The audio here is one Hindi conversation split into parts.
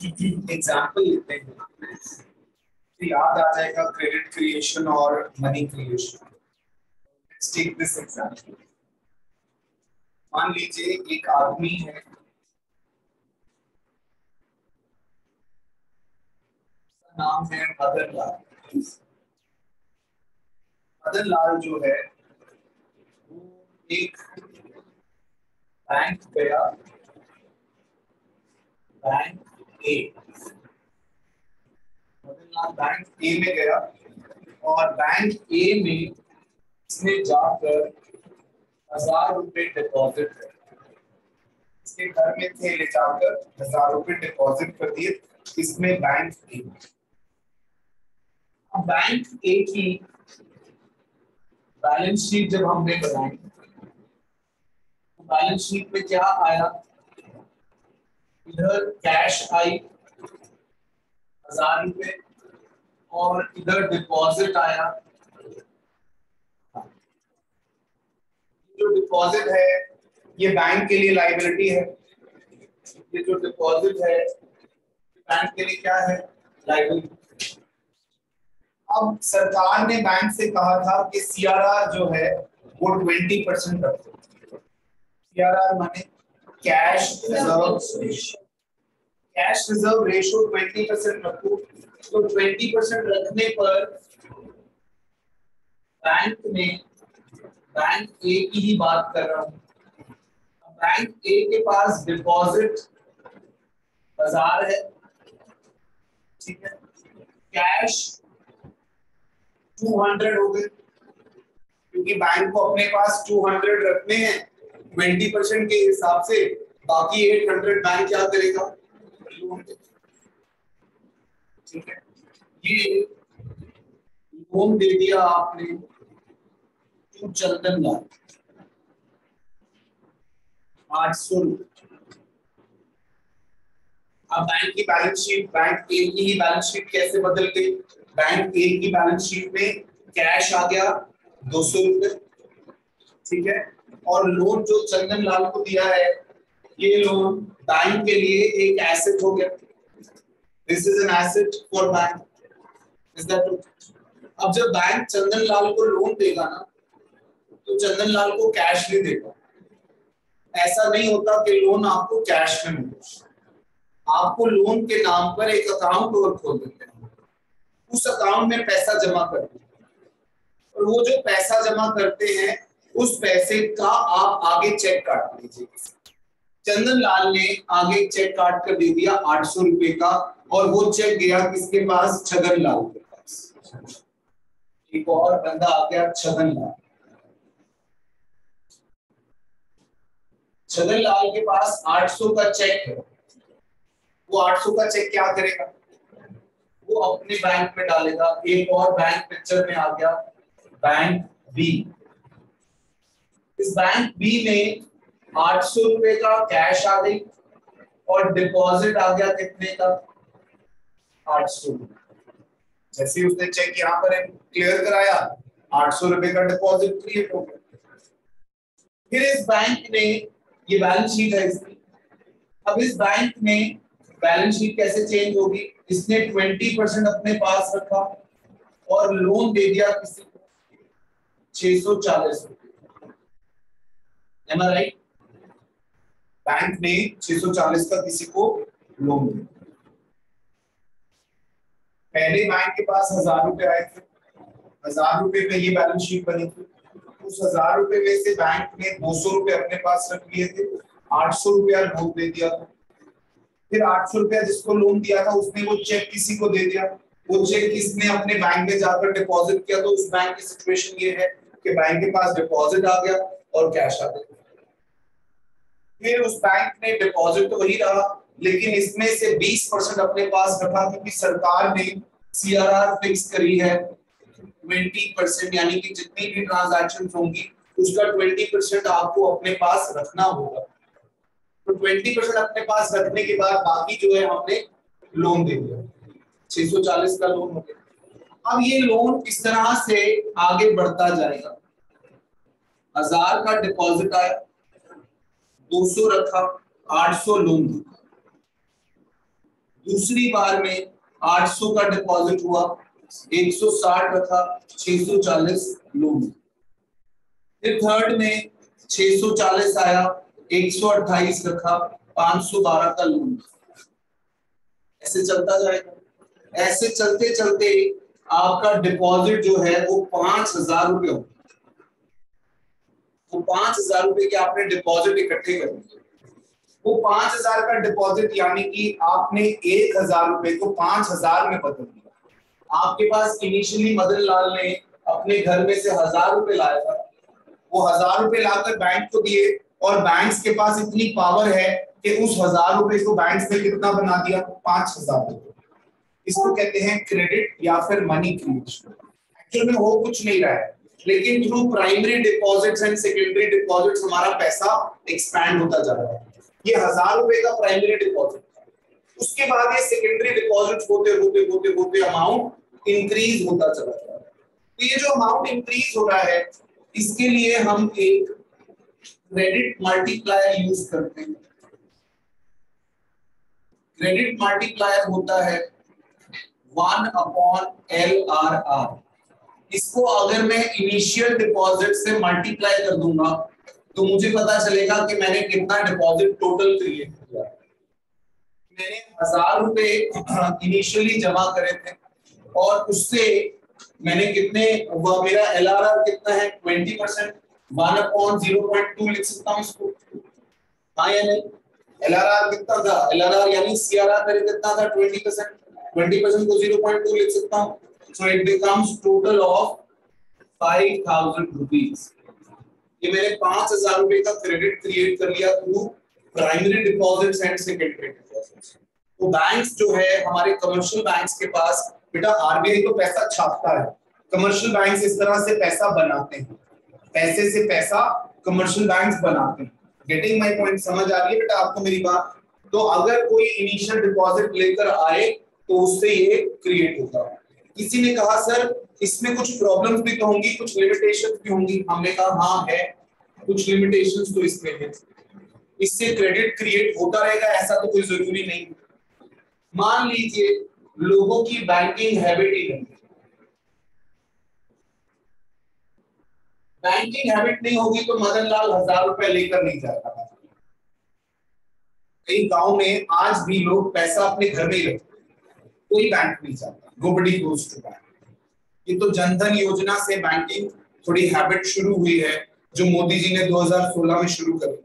एग्ज़ाम्पल लेते हैं। तो याद आ जाएगा क्रेडिट क्रिएशन और money creation take this example मान लीजिए एक आदमी है। नाम है मदन लाल। मदन लाल जो है, वो एक बैंक गया। बैंक ए बैंक ए में गया और बैंक ए में इसने जाकर हज़ार रुपए डिपॉजिट इसके घर में थे, ले जाकर हज़ार रुपए डिपॉजिट कर दिए इसमें बैंक ए बैंक ए की बैलेंस शीट जब हमने बनाई तो बैलेंस शीट में क्या आया? इधर कैश आई हज़ार रुपए और इधर डिपॉजिट आया। जो डिपॉजिट है, ये बैंक के लिए लाइबिलिटी है। ये जो डिपॉजिट है बैंक के लिए क्या है? लाइबिलिटी अब सरकार ने बैंक से कहा था कि सीआरआर जो है, वो ट्वेंटी परसेंट रखो। C R cash reserve cash reserve ratio twenty percent रखो तो ट्वेंटी परसेंट रखने पर बैंक ने बैंक ए की ही बात कर रहा हूँ। बैंक ए के पास डिपॉजिट हज़ार है। ठीक है? कैश 200 हो गए। क्योंकि बैंक को अपने पास 200 रखने हैं 20 परसेंट के हिसाब से बाकी 800 बैंक क्या करेगा? ठीक है? ये लोन दे दिया आपने टू चंदन लाल आठ सौ अब बैंक की बैलेंस शीट बैंक ए की ही बैलेंस शीट कैसे बदल गई बैंक ए की बैलेंस शीट में कैश आ गया दो सौ रुपए ठीक है और लोन जो चंदन लाल को दिया है ये लोन बैंक के लिए एक एसेट हो गया। This is an asset for bank is that अब जब बैंक चंदन लाल को लोन देगा ना तो चंदन लाल को कैश नहीं देगा। ऐसा नहीं होता कि लोन आपको कैश में मिले। आपको लोन के नाम पर एक अकाउंट और खोल देते हैं। उस अकाउंट में पैसा जमा करते हैं। और वो जो पैसा जमा करते हैं, उस पैसे का आप आगे चेक काट लीजिए। चंदन लाल ने आगे चेक काट कर दे दिया आठ सौ रुपए का और वो चेक गया किसके पास? छगन लाल के पास। एक और बंदा आ गया छगन लाल छगन लाल के पास 800 का चेक है। वो 800 का चेक क्या करेगा? वो अपने बैंक में डालेगा। एक और बैंक पिक्चर में आ गया। बैंक बी इस बैंक बी में आठ सौ रुपए का कैश आ गई और डिपॉजिट आ गया कितने का? आठ सौ। जैसे उसने चेक यहाँ पर क्लियर कराया आठ सौ रुपए का डिपॉजिट क्रिएट हो गया। फिर इस बैंक ने ये बैलेंस शीट है इसकी। अब इस बैंक में बैलेंस शीट कैसे चेंज होगी? इसने ट्वेंटी परसेंट अपने पास रखा और लोन दे दिया किसी को छह सौ चालीस रुपए। राइट बैंक ने 640 का किसी को लोन दिया। पहले बैंक के पास हज़ार रुपए आए थे। हज़ार रुपए में ये बैलेंस शीट बनी थी। उस हज़ार रुपए में से बैंक ने दो सौ रुपए अपने पास रख लिए थे। आठ सौ रुपया लोन दे दिया था। फिर आठ सौ रुपया जिसको लोन दिया था, उसने वो चेक किसी को दे दिया। वो चेक किसने अपने बैंक में जाकर डिपॉजिट किया तो उस बैंक की सिचुएशन ये है कि बैंक के पास डिपॉजिट आ गया और कैश आ गया। फिर उस बैंक ने डिपॉजिट तो वही रहा, लेकिन इसमें से 20 परसेंट अपने पास रखा क्योंकि सरकार ने सीआरआर फिक्स करी है। 20 परसेंट यानी कि जितनी भी ट्रांजैक्शन होंगी, उसका 20 परसेंट आपको अपने पास रखना होगा। तो 20 परसेंट अपने पास रखने के बाद बाकी जो है हमने लोन दे दिया। 640 का लोन हो गया। अब ये लोन इस तरह से आगे बढ़ता जाएगा? हज़ार का डिपॉजिट आया। 200 रखा 800 लोन दिया दूसरी बार में 800 का डिपॉजिट हुआ 160 रखा 640 लोन फिर थर्ड में 640 आया 128 रखा 512 का लोन ऐसे चलता जाएगा। ऐसे चलते चलते आपका डिपॉजिट जो है वो पाँच हज़ार रुपये हो वो पाँच हज़ार रुपए के आपने डिपॉजिट इकट्ठे कर दिए वो पाँच हज़ार का डिपॉजिट यानी कि आपने एक हज़ार रुपए को पाँच हज़ार में बदल दिया। आपके पास इनिशियली मदन लाल ने अपने घर में से हज़ार रुपए लाया था। वो हज़ार रुपए लाकर बैंक को दिए और बैंक के पास इतनी पावर है कि उस हज़ार रुपए को बैंक ने कितना बना दिया? पाँच हज़ार रुपए। इसको कहते हैं क्रेडिट या फिर मनी क्रिएशन एक्चुअल में हो कुछ नहीं रहा है। लेकिन through primary deposits and secondary deposits हमारा पैसा एक्सपैंड होता जा रहा है। ये हज़ार रुपए का प्राइमरी डिपॉजिट उसके बाद ये सेकेंडरी डिपॉजिट होते होते होते होते अमाउंट इंक्रीज होता चला जा रहा है। तो ये जो अमाउंट इंक्रीज हो रहा है, इसके लिए हम एक क्रेडिट मल्टीप्लायर यूज़ करते हैं। क्रेडिट मल्टीप्लायर होता है one upon L R R इसको अगर मैं इनिशियल डिपॉजिट से मल्टीप्लाई कर दूँगा तो मुझे पता चलेगा कि मैंने कितना डिपॉजिट टोटल क्रिएट किया। मैंने हज़ार रुपए इनिशियली जमा करे थे, और उससे मैंने कितने, वह मेरा एल आर आर कितना है? Twenty percent one upon zero point two लिख सकता हूँ इसको। हाँ या नहीं? एल आर आर कितना था? एल आर आर यानी सी मेरे कितना था? ट्वेंटी परसेंट ट्वेंटी परसेंट को ज़ीरो पॉइंट टू लिख सकता हूँ। So it becomes total of 5000 rupees. ये मैंने पाँच हज़ार रुपए का क्रेडिट क्रिएट कर लिया through primary deposits and secondary deposits तो बैंक्स जो है, हमारे कमर्शियल बैंक्स के पास, बेटा आरबीआई तो पैसा छापता है। कमर्शियल बैंक्स इस तरह से पैसा बनाते हैं। पैसे से पैसा कमर्शियल बैंक्स बनाते हैं। गेटिंग माय पॉइंट समझ आ रही है बेटा आपको मेरी बात? तो अगर कोई इनिशियल डिपॉजिट लेकर आए तो उससे ये क्रिएट होता है। किसी ने कहा, सर, इसमें कुछ प्रॉब्लम्स भी तो होंगी, कुछ लिमिटेशन भी होंगी। हमने कहा हाँ है, कुछ लिमिटेशन तो इसमें है। इससे क्रेडिट क्रिएट होता रहेगा, ऐसा तो कोई ज़रूरी नहीं। मान लीजिए, लोगों की बैंकिंग हैबिट ही नहीं बैंकिंग हैबिट नहीं होगी तो मदन लाल हज़ार रुपए लेकर नहीं जाता कई गाँव में आज भी लोग पैसा अपने घर में ही रखते कोई बैंक नहीं जाता। Nobody goes to bank. ये तो जनधन योजना से बैंकिंग थोड़ी हैबिट शुरू हुई है, जो मोदी जी ने 2016 में शुरू करी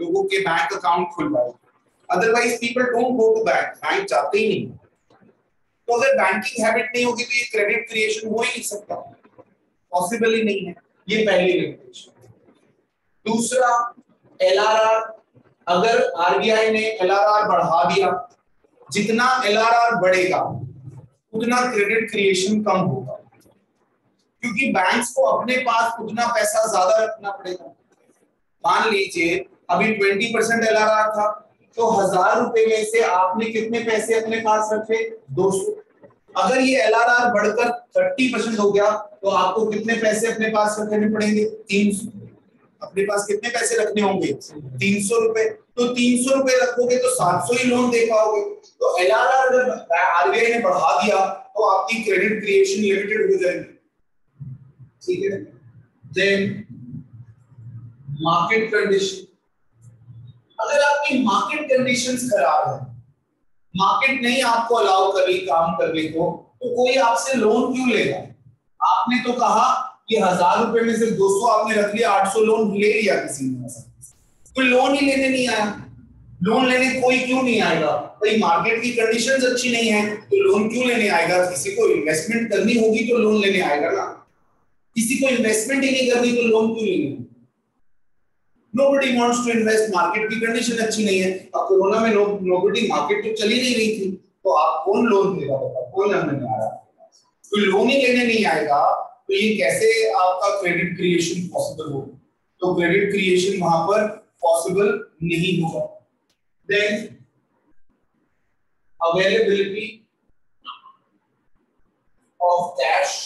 लोगों के बैंक अकाउंट खुलवाए। Otherwise people don't go to bank bank जाते ही नहीं। तो अगर बैंकिंग हैबिट नहीं होगी तो ये क्रेडिट क्रिएशन हो ही नहीं सकता। पॉसिबल ही नहीं है। ये पहली लिमिटेशन दूसरा एलआरआर अगर आरबीआई ने एलआरआर बढ़ा दिया, जितना एलआरआर बढ़ेगा उतना क्रेडिट क्रिएशन कम होगा। क्योंकि बैंक्स को अपने पास उतना पैसा ज़्यादा रखना पड़ेगा। मान लीजिए, अभी ट्वेंटी परसेंट एल था तो हज़ार रुपए में से आपने कितने पैसे अपने पास रखे? दो सौ। अगर ये एल बढ़कर थर्टी परसेंट हो गया तो आपको कितने पैसे अपने पास रखने पड़ेंगे? तीन सौ। अपने पास कितने पैसे रखने होंगे? तीन सौ रुपए। तो तीन सौ रुपए रखोगे तो सात सौ ही लोन दे पाओगे। तो एल आर आर अगर आरबीआई ने बढ़ा दिया तो आपकी क्रेडिट क्रिएशन लिमिटेड हो जाएगी। ठीक है? देन मार्केट कंडीशन अगर आपकी मार्केट कंडीशंस खराब है मार्केट नहीं आपको अलाउ कर रही काम करने को तो कोई आपसे लोन क्यों लेगा? आपने तो कहा कि हज़ार रुपए में से 200 आपने रख लिया 800 लोन ले लिया किसी ने। कोई लोन ही लेने नहीं आया। लोन लेने कोई क्यों नहीं आएगा? भाई मार्केट की कंडीशंस अच्छी नहीं है तो लोन क्यों लेने आएगा? किसी को इन्वेस्टमेंट करनी होगी तो लोन लेने आएगा ना। किसी को इन्वेस्टमेंट ही नहीं करनी तो लोन क्यों लेंगे nobody wants to invest market की कंडीशन अच्छी नहीं है। अब कोरोना में nobody मार्केट तो चली नहीं रही थी। तो आप कौन लोन देगा बता कौन लेने नहीं आ रहा कोई लोन ही लेने नहीं आएगा तो ये कैसे आपका क्रेडिट क्रिएशन पॉसिबल होगा तो क्रेडिट क्रिएशन वहाँ पर पॉसिबल नहीं होगा। Then availability of cash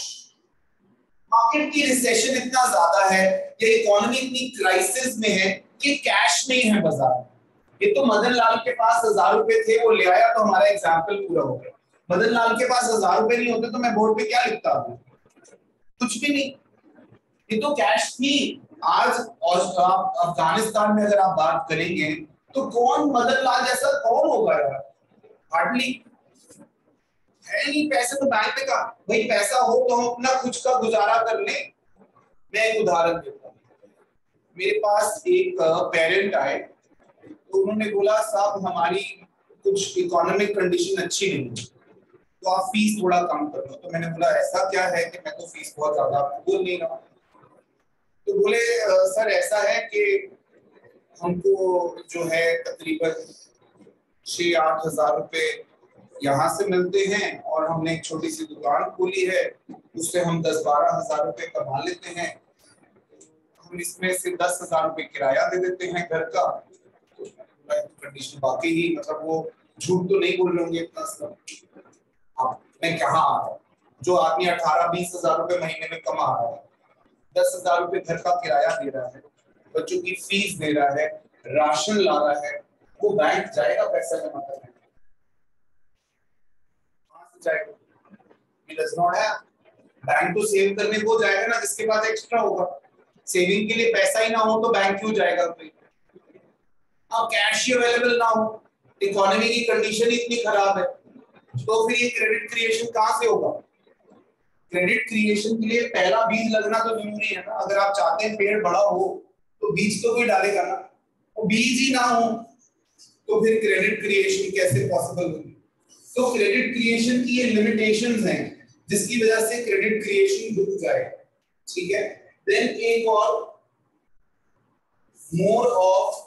market की रिसेशन इतना ज़्यादा है, या इकोनॉमी इतनी क्राइसिस में है कि कैश नहीं है बाज़ार ये तो मदन लाल के पास हज़ार रुपए थे, वो ले आया तो हमारा एग्ज़ाम्पल पूरा हो गया। मदन लाल के पास हज़ार रुपए नहीं होते तो मैं बोर्ड पे क्या लिखता हूँ? कुछ भी नहीं। ये तो कैश थी। आज अफ़गानिस्तान में अगर आप बात करेंगे तो कौन मदन लाल जैसा कौन होगा यार? हार्डली है नहीं, पैसे तो बैंक में का। भाई, पैसा हो तो हम अपना कुछ का गुजारा कर ले। मैं एक उदाहरण देता हूँ। मेरे पास एक पेरेंट आए तो उन्होंने बोला, साहब, हमारी कुछ इकोनॉमिक कंडीशन अच्छी नहीं तो आप फ़ीस थोड़ा कम कर दो तो मैंने बोला, ऐसा क्या है कि मैं तो फ़ीस बहुत ज़्यादा बोल नहीं रहा तो बोले सर, ऐसा है कि हमको जो है तकरीबन छह आठ हज़ार रुपए यहाँ से मिलते हैं और हमने एक छोटी सी दुकान खोली है, उससे हम दस बारह हज़ार रुपए कमा लेते हैं। हम इसमें से दस हज़ार रुपए किराया दे देते हैं घर का। कंडीशन बाकी ही मतलब वो झूठ तो नहीं बोल रहे होंगे इतना सब। मैं कहा जो आदमी अठारह बीस हज़ार रुपए महीने में कमा रहा है। दस हज़ार रुपए घर का किराया दे रहा है, बच्चों की फ़ीस दे रहा है, राशन ला रहा है, वो बैंक जाएगा, पैसा जमा करने बैंक तो सेव करने को जाएगा ना, जिसके पास एक्स्ट्रा होगा। सेविंग के लिए पैसा ही ना हो तो बैंक क्यों जाएगा अब कैश ही अवेलेबल ना हो। इकोनॉमी की कंडीशन इतनी खराब है। तो फिर ये क्रेडिट क्रिएशन कहाँ से होगा? क्रेडिट क्रिएशन के लिए पहला बीज लगना तो ज़रूरी है ना। अगर आप चाहते हैं पेड़ बड़ा हो तो बीज तो कोई डालेगा ना वो तो बीज ही ना हो तो फिर क्रेडिट क्रिएशन कैसे पॉसिबल होगी? तो क्रेडिट क्रिएशन की ये लिमिटेशंस हैं, जिसकी वजह से क्रेडिट क्रिएशन रुक जाए। ठीक है? देन एक और more of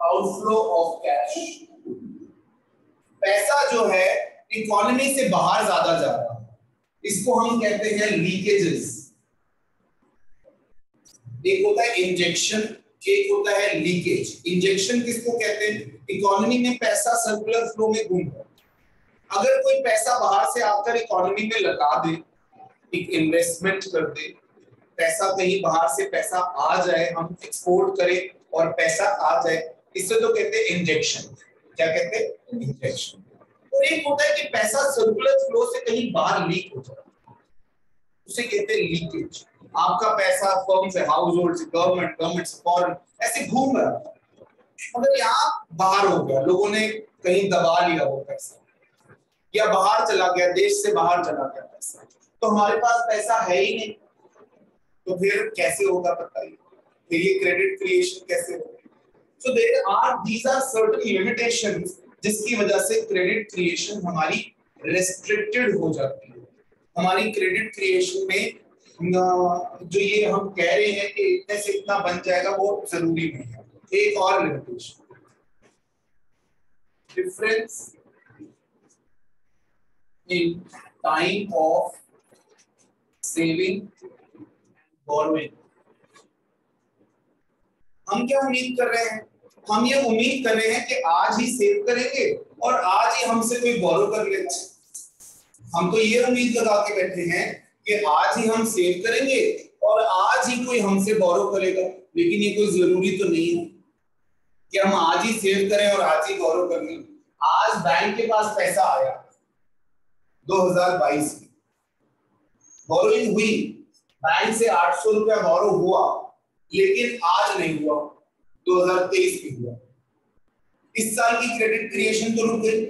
outflow of cash पैसा जो है इकोनॉमी से बाहर ज़्यादा जा रहा है। इसको हम कहते हैं लीकेजेस एक होता है इंजेक्शन एक होता है लीकेज इंजेक्शन किसको कहते हैं? इकोनॉमी में पैसा सर्कुलर फ्लो में घूम रहा अगर कोई पैसा बाहर से आकर इकोनॉमी में लगा दे, एक इन्वेस्टमेंट कर दे, पैसा कहीं बाहर से पैसा आ जाए, हम एक्सपोर्ट करें और पैसा आ जाए, इससे तो कहते हैं इंजेक्शन क्या कहते हैं? इंजेक्शन एक होता है कि पैसा सर्कुलर फ्लो से कहीं बाहर लीक हो जाए उसे कहते हैं लीकेज आपका पैसा फर्म से हाउस होल्ड से गवर्नमेंट गवर्नमेंट से फॉरन ऐसे घूम रहा था मगर यहाँ बाहर हो गया। लोगों ने कहीं दबा लिया वो पैसा। या बाहर चला गया, देश से बाहर चला गया पैसा। तो हमारे पास पैसा है ही नहीं। तो फिर कैसे होगा बताइए फिर ये क्रेडिट क्रिएशन कैसे होगा? So there are, these are certain limitations जिसकी वजह से क्रेडिट क्रिएशन हमारी रेस्ट्रिक्टेड हो जाती है। हमारी क्रेडिट क्रिएशन में जो ये हम कह रहे हैं कि इतने से इतना बन जाएगा, वो ज़रूरी नहीं है। एक और limitation difference in time of saving borrowing हम क्या उम्मीद कर रहे हैं? हम ये उम्मीद कर रहे हैं कि आज ही सेव करेंगे और आज ही हमसे कोई बोरो कर लेगा हम तो ये उम्मीद लगा के बैठे हैं कि आज ही हम सेव करेंगे और आज ही कोई हमसे बोरो करेगा लेकिन ये कोई ज़रूरी तो नहीं है कि हम आज ही सेव करें और आज ही गौरव कर लें। आज बैंक के पास पैसा आया 2022 में। बोरोइंग हुई बैंक से 800 रुपया गौरव हुआ, लेकिन आज नहीं हुआ। 2023 में हुआ। इस साल की क्रेडिट क्रिएशन तो रुक गई।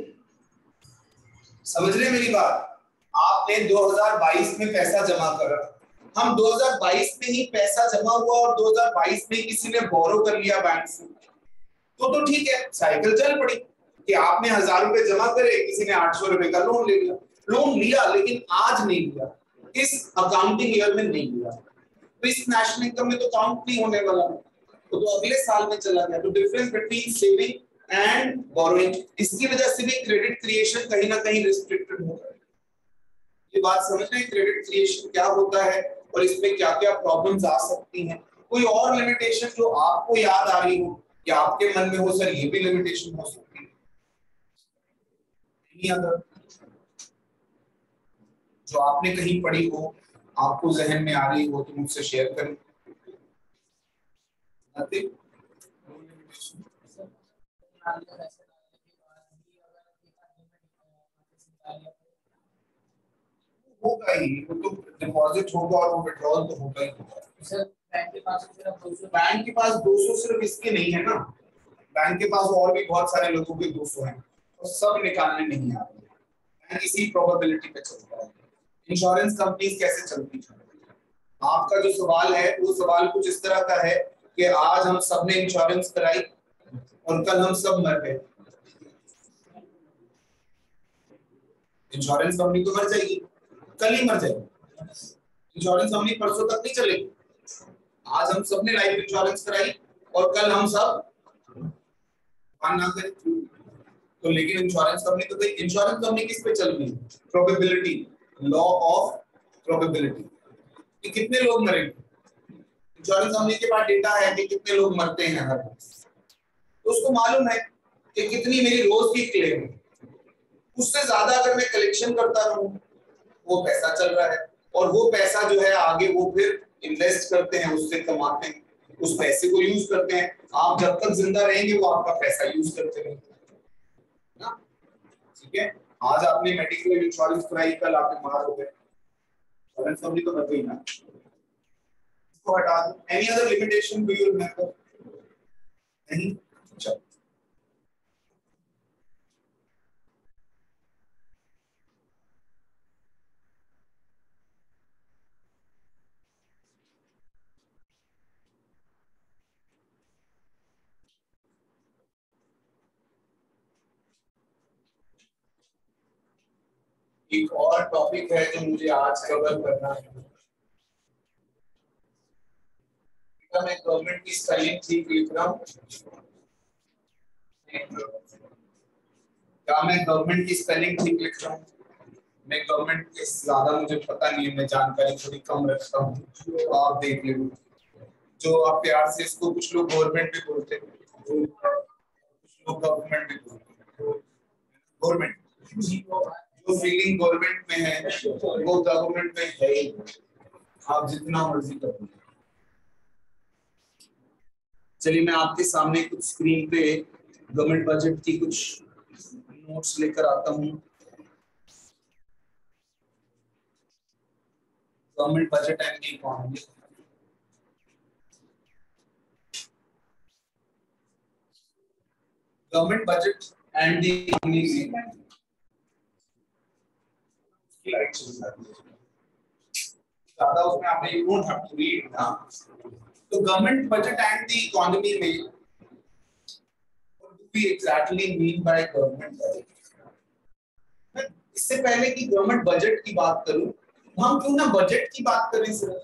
समझ रहे मेरी बात, आपने 2022 में पैसा जमा करा। हम 2022 में ही पैसा जमा हुआ और 2022 में किसी ने बोरो कर लिया बैंक से। तो तो ठीक है साइकिल चल पड़ी कि आपने हज़ार रुपए जमा करे, किसी ने आठ सौ रुपए का लोन ले लिया। लोन लिया, लेकिन आज नहीं लिया। इस अकाउंटिंग ईयर में नहीं लिया। तो इस नेशनल इनकम में तो काउंट नहीं होने वाला। है तो, तो अगले साल में चला गया। तो difference between saving and borrowing इसकी वजह से भी क्रेडिट क्रिएशन कहीं ना कहीं रिस्ट्रिक्टेड हो गया। ये बात समझ रहे क्रेडिट क्रिएशन क्या होता है और इसमें क्या क्या प्रॉब्लम्स आ सकती हैं। कोई और लिमिटेशन जो आपको याद आ रही हो या आपके मन में हो सर ये भी लिमिटेशन हो सकती है। जो आपने कहीं पढ़ी हो आपको जहन में आ रही हो तो मुझसे शेयर करें। Nothing? होगा ही वो तो डिपॉजिट होगा और वो विड्रॉल तो होगा ही होगा। बैंक के पास बैंक के पास 200 सिर्फ़ इसके नहीं है ना। बैंक के पास और भी बहुत सारे लोगों के 200 हैं और सब निकालने नहीं आ रहे बैंक इसी प्रोबेबिलिटी पे चलता है। इंश्योरेंस कंपनीज़ कैसे चलती है? आपका जो सवाल है वो सवाल कुछ इस तरह का है कि आज हम सबने इंश्योरेंस कराई और कल हम सब मर गए। इंश्योरेंस कंपनी तो मर जाएगी। कल ही मर जाएगी। इंश्योरेंस कंपनी परसों तक नहीं चलेगी। आज हम सबने लाइफ इंश्योरेंस कराई और कल हम सब ना करें। तो लेकिन इंश्योरेंस कंपनी तो इंश्योरेंस कंपनी किस पे चल रही है? प्रोबेबिलिटी लॉ ऑफ़ प्रोबेबिलिटी कि कितने लोग मरेंगे? इंश्योरेंस कंपनी के पास डेटा है कि कितने लोग मरते हैं हर तो उसको मालूम है कि कितनी मेरी रोज की क्लेम है। उससे ज़्यादा अगर मैं कलेक्शन करता रहूँ, वो पैसा चल रहा है। और वो पैसा जो है, आगे वो फिर इन्वेस्ट करते हैं, उससे कमाते हैं। उस पैसे को यूज़ करते हैं। आप जब तक ज़िंदा रहेंगे, वो आपका पैसा यूज़ करते रहेंगे। ठीक है? आज आपने मेडिकल इंश्योरेंस कराई, कल आप बीमार हो गए। इंश्योरेंस कंपनी तो ना। इसको हटा दो any other limitation do you remember नहीं चलो एक और टॉपिक है जो मुझे आज कवर करना है। मैं गवर्नमेंट की स्पेलिंग रहा हूँ क्या मैं गवर्नमेंट की स्पेलिंग ठीक लिख रहा हूँ? मैं गवर्नमेंट के ज़्यादा मुझे पता नहीं है, मैं जानकारी थोड़ी कम रखता हूँ। तो आप देख लो। जो आप प्यार से इसको कुछ लोग गवर्नमेंट भी बोलते हैं। कुछ लोग गवर्नमेंट भी बोलते हैं। गवर्नमेंट जो फीलिंग गवर्नमेंट में है, वो गवर्नमेंट में है ही। आप जितना मर्ज़ी कर चलिए मैं आपके सामने कुछ स्क्रीन पे गवर्नमेंट बजट की कुछ नोट्स लेकर आता हूँ। Government budget and economy government budget and economy ज़्यादा उसमें आपने you don't have to read ना तो government budget and the economy में इससे पहले कि गवर्नमेंट बजट की बात करूँ, हम क्यों ना बजट की बात करें सर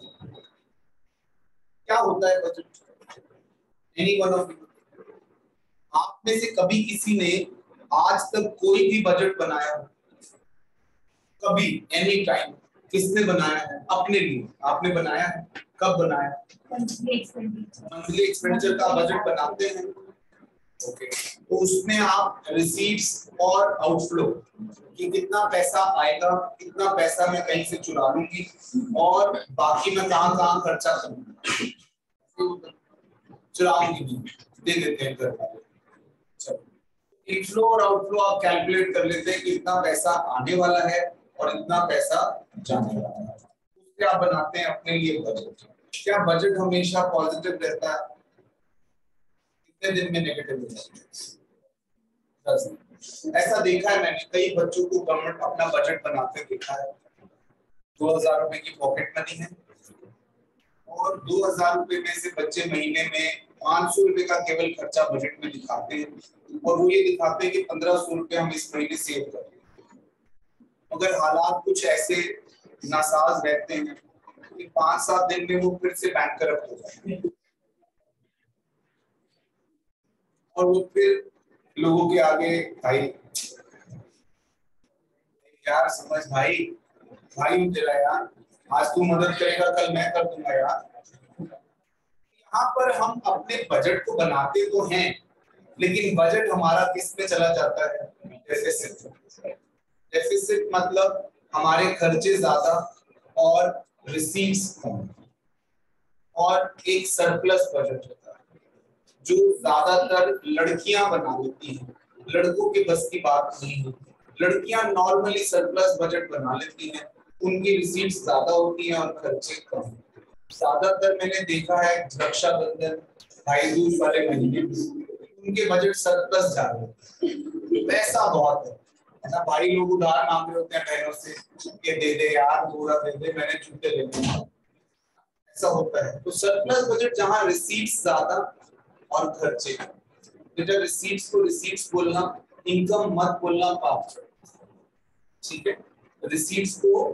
क्या होता है बजट एनी वन ऑफ़ आप में से कभी किसी ने आज तक कोई भी बजट बनाया कभी एनी टाइम किसने बनाया है? अपने लिए। आपने बनाया है? कब बनाया मंथली एक्सपेंडिचर का बजट बनाते हैं। ओके तो उसमें आप रिसीट्स और आउटफ्लो कि कितना पैसा आएगा कितना पैसा मैं कहीं से चुरा लूँगी और बाकी मैं कहाँ कहाँ खर्चा करूँगी। चुराऊँगी नहीं। दे देते हैं घर वाले। इनफ्लो और आउटफ्लो आप कैलकुलेट कर लेते हैं कि इतना पैसा आने वाला है। और इतना पैसा जाने वाला है। आप बनाते हैं अपने लिए बजट क्या बजट हमेशा पॉजिटिव रहता है? कितने दिन में नेगेटिव है ऐसा देखा है मैंने कई बच्चों को गवर्नमेंट अपना बजट बनाते देखा है। दो हज़ार रुपए की पॉकेट मनी है। और दो हज़ार रुपए में से बच्चे महीने में पाँच सौ रुपए का केवल खर्चा बजट में दिखाते हैं। और वो ये दिखाते हैं कि पंद्रह सौ रुपए हम इस महीने सेव करें अगर हालात कुछ ऐसे नासाज रहते हैं कि पाँच सात दिन में वो फिर से बैंक करप्ट हो जाते हैं। और वो फिर लोगों के आगे, भाई, यार, समझ, भाई भाई तेरा यार, आज तू मदद करेगा, कल मैं कर दूँगा यार। यहाँ पर हम अपने बजट को बनाते तो हैं, लेकिन बजट हमारा किसमें चला जाता है? जैसे डेफिसिट मतलब हमारे खर्चे ज़्यादा और रिसीट्स कम। और एक सरप्लस बजट होता है, जो ज़्यादातर लड़कियाँ बना लेती हैं। लड़कों के बस की बात नहीं होती। लड़कियाँ नॉर्मली सरप्लस बजट बना लेती हैं, उनकी रिसीट ज़्यादा होती है और खर्चे कम। ज़्यादातर मैंने देखा है रक्षाबंधन भाई दूज वाले महीने उनके बजट सरप्लस जा रहे हैं। पैसा बहुत है। ना भाई लोग उधार मांग रहे होते हैं बहनों से कि दे दे यार, पूरा दे दे, मैंने जूते लेने ऐसा होता है। तो सरप्लस बजट जहाँ रिसीट्स ज़्यादा और खर्चे। बेटा रिसीट्स को रिसीट्स बोलना इनकम मत बोलना पाप। ठीक है? रिसीट्स को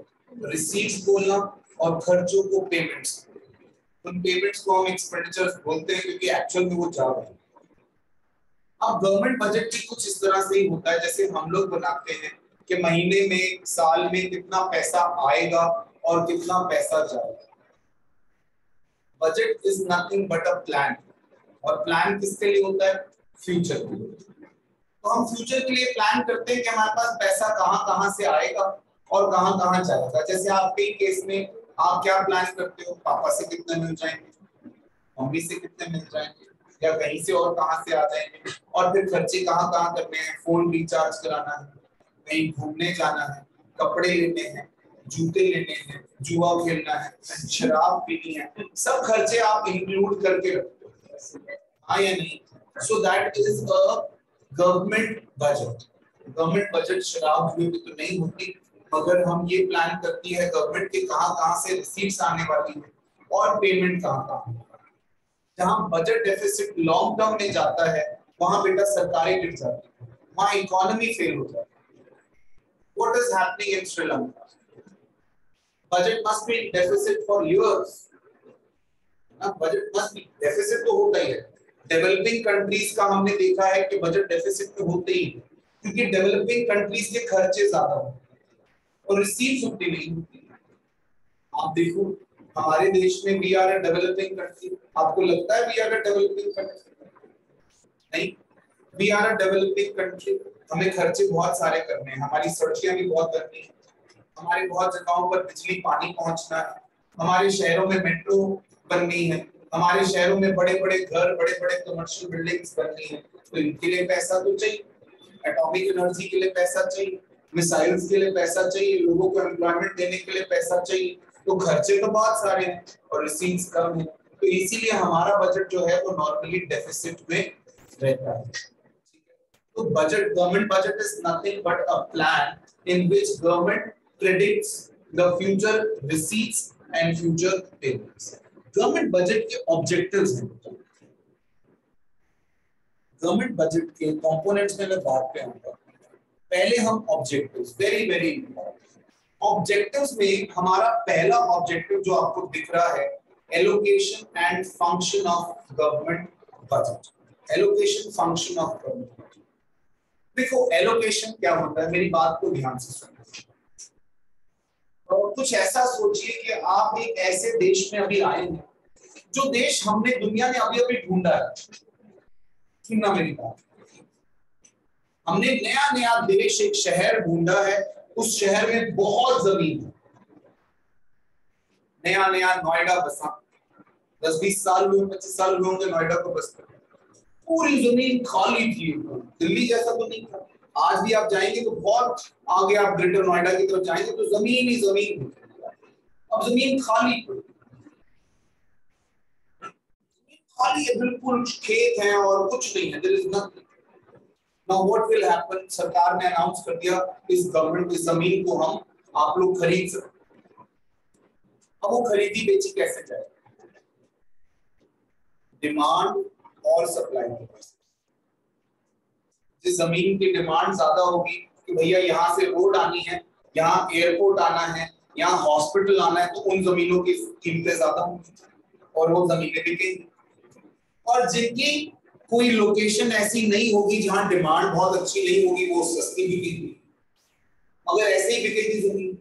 रिसीट्स बोलना और खर्चों को पेमेंट्स उन पेमेंट्स को हम एक्सपेंडिचर्स बोलते हैं क्योंकि एक्चुअल में वो जा रहे हैं। अब गवर्नमेंट बजट भी कुछ इस तरह से ही होता है, जैसे हम लोग बनाते हैं कि महीने में, साल में कितना पैसा आएगा और कितना पैसा जाएगा। Budget is nothing but a plan और प्लान किसके लिए होता है? फ्यूचर के लिए। तो हम फ्यूचर के लिए प्लान करते हैं कि हमारे पास पैसा कहाँ कहाँ से आएगा और कहाँ कहाँ जाएगा। जैसे आपके केस में आप क्या प्लान करते हो? पापा से कितने मिल जाएँगे? मम्मी से कितने मिल जाएँगे? या कहीं से और कहाँ से आ जाएँगे और फिर खर्चे कहाँ कहाँ करने हैं? फ़ोन रिचार्ज कराना है, कहीं घूमने जाना है, कपड़े लेने हैं, जूते लेने हैं, जुआ खेलना है, शराब पीनी है, सब खर्चे आप इंक्लूड करके रखते हो। नहीं? So that is a government budget government budget शराब में तो नहीं होती, मगर हम ये प्लान करती है गवर्नमेंट के कहाँ कहाँ से रिसीट्स आने वाली है और पेमेंट कहाँ कहाँ जहाँ बजट डेफिसिट लॉन्ग टर्म में जाता है, वहाँ बेटा सरकारें गिर जाती है, वहाँ इकोनॉमी फेल हो जाती है। What is happening in Sri Lanka budget must be deficit for years. Budget must be deficit तो होता ही है। डेवलपिंग कंट्रीज़ का हमने देखा है कि बजट डेफिसिट में होते ही क्योंकि डेवलपिंग कंट्रीज़ के खर्चे ज़्यादा होते हैं, और रिसीव्स उतनी नहीं होती। आप देखो हमारे देश में we are a developing country आपको लगता है we are a developing country नहीं. We are a developing country हमें खर्चे बहुत सारे करने हैं. हमारी सड़कें भी बहुत करनी है. हमारे बहुत जगहों पर बिजली, पानी पहुँचना है. हमारे शहरों में मेट्रो बननी है. हमारे शहरों में बड़े बड़े घर बड़े बड़े कमर्शियल बिल्डिंग्स बननी है. तो इनके लिए पैसा तो चाहिए. एटॉमिक एनर्जी के लिए पैसा चाहिए. मिसाइल्स के लिए पैसा चाहिए. लोगों को एम्प्लॉयमेंट देने के लिए पैसा चाहिए. तो खर्चे तो बहुत सारे हैं और रिसीव्स कम है। तो इसीलिए हमारा बजट जो है वो नॉर्मली डेफिसिट में रहता है। तो budget government budget is nothing but a plan in which government predicts the future receipts and future payments government budget के ऑब्जेक्टिव्स हैं। गवर्नमेंट बजट के कंपोनेंट्स में मैं बात पे आऊँगा पहले हम objectives very very important objectives में हमारा पहला ऑब्जेक्टिव जो आपको दिख रहा है allocation and function of government budget allocation function of government देखो एलोकेशन क्या होता है, मेरी बात को ध्यान से सुनो। और कुछ ऐसा सोचिए कि आप एक ऐसे देश में अभी आए हैं, जो देश हमने दुनिया ने अभी अभी ढूंढा है। सुनना मेरी बात। हमने नया नया देश, एक शहर ढूंढा है उस शहर में बहुत ज़मीन है। नया नया नोएडा बसा। दस, बीस साल हुए, पच्चीस साल होंगे नोएडा को बस पूरी ज़मीन खाली थी दिल्ली जैसा तो नहीं था। आज भी आप जाएँगे तो बहुत आगे आप ग्रेटर नोएडा की तरफ़ जाएँगे तो ज़मीन ही ज़मीन अब ज़मीन खाली खाली है, बिल्कुल खेत है और कुछ नहीं है। नाउ व्हाट विल हैपन सरकार ने अनाउंस कर दिया, इस गवर्नमेंट की ज़मीन को हम आप लोग खरीद सकते अब वो खरीदी बेची कैसे जाए? डिमांड और सप्लाई के पास। जिस ज़मीन की डिमांड ज़्यादा होगी, कि भैया यहाँ से रोड आनी है, यहाँ एयरपोर्ट आना है, यहाँ हॉस्पिटल आना है तो उन जमीनों की कीमतें ज़्यादा होंगी और वो जमीनें बिकेंगी। और जिनकी कोई लोकेशन ऐसी नहीं होगी जहाँ डिमांड बहुत अच्छी नहीं होगी, वो सस्ती बिकेगी अगर ऐसे ही बिकेगी ज़मीन।